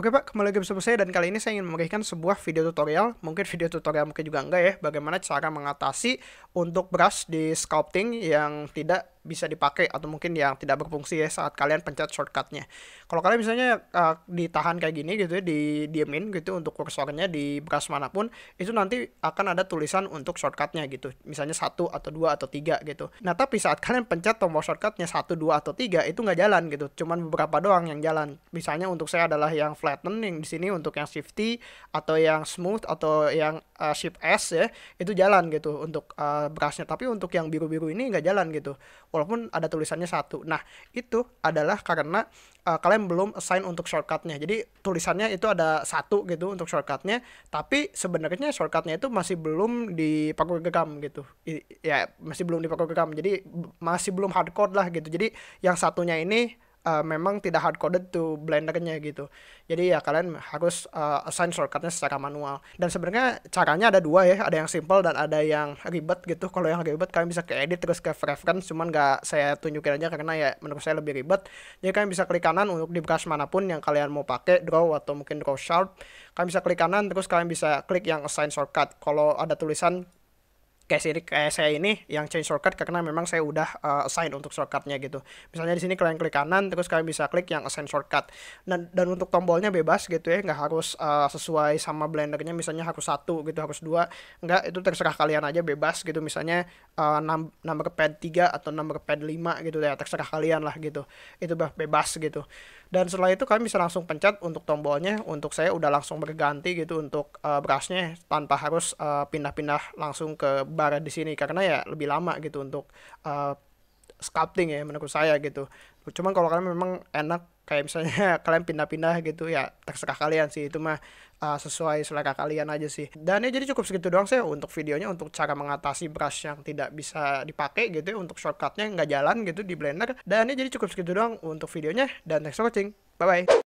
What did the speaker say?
Oke Pak, kembali lagi bersama saya dan kali ini saya ingin memberikan sebuah video tutorial, mungkin video tutorial mungkin juga enggak ya, bagaimana cara mengatasi untuk brush di sculpting yang tidak bisa dipakai atau mungkin yang tidak berfungsi ya saat kalian pencet shortcutnya. Kalau kalian misalnya uh, ditahan kayak gini gitu ya, di diemin gitu untuk kursornya di brush mana pun, itu nanti akan ada tulisan untuk shortcutnya gitu, misalnya satu atau dua atau tiga gitu. Nah tapi saat kalian pencet tombol shortcutnya satu, dua atau tiga itu nggak jalan gitu, cuman beberapa doang yang jalan. Misalnya untuk saya adalah yang flatten yang di sini untuk yang shifty atau yang smooth atau yang uh, shift S ya itu jalan gitu untuk uh, brushnya. Tapi untuk yang biru-biru ini nggak jalan gitu walaupun ada tulisannya satu. Nah, itu adalah karena uh, kalian belum assign untuk shortcutnya. Jadi tulisannya itu ada satu gitu untuk shortcutnya, tapi sebenarnya shortcutnya itu masih belum diprogram gitu. I, ya masih belum diprogram. Jadi masih belum hardcode lah gitu. Jadi yang satunya ini uh, memang tidak hard coded to blendernya gitu. Jadi ya kalian harus uh, assign shortcutnya secara manual. Dan sebenarnya caranya ada dua ya ada yang simple dan ada yang ribet gitu. Kalau yang ribet kalian bisa ke edit terus ke reference cuman nggak saya tunjukin aja karena ya menurut saya lebih ribet. Jadi kalian bisa klik kanan untuk di brush mana pun yang kalian mau pakai draw atau mungkin draw sharp. Kalian bisa klik kanan terus kalian bisa klik yang assign shortcut. Kalau ada tulisan kayak sini kayak saya ini yang change shortcut karena memang saya udah uh, assign untuk shortcutnya gitu. Misalnya di sini kalian klik kanan terus kalian bisa klik yang assign shortcut. Dan dan untuk tombolnya bebas gitu ya, nggak harus uh, sesuai sama blendernya misalnya harus satu gitu, harus dua. Nggak, itu terserah kalian aja bebas gitu. Misalnya uh, number pad 3 atau number pad 5 gitu ya, terserah kalian lah gitu. Itu bebas gitu. Dan setelah itu kalian bisa langsung pencet untuk tombolnya. Untuk saya udah langsung berganti gitu untuk uh, brushnya tanpa harus pindah-pindah uh, langsung ke bar di sini karena ya lebih lama gitu untuk uh, sculpting ya menurut saya gitu. Cuman kalau kalian memang enak kayak misalnya kalian pindah-pindah gitu ya terserah kalian sih itu mah uh, sesuai selera kalian aja sih. Dan ya jadi cukup segitu doang saya untuk videonya untuk cara mengatasi brush yang tidak bisa dipakai gitu ya untuk shortcutnya nggak jalan gitu di Blender. Dan ya jadi cukup segitu doang untuk videonya dan thanks for watching. Bye bye.